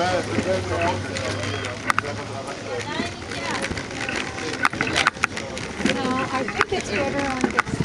No, I think it's better on this.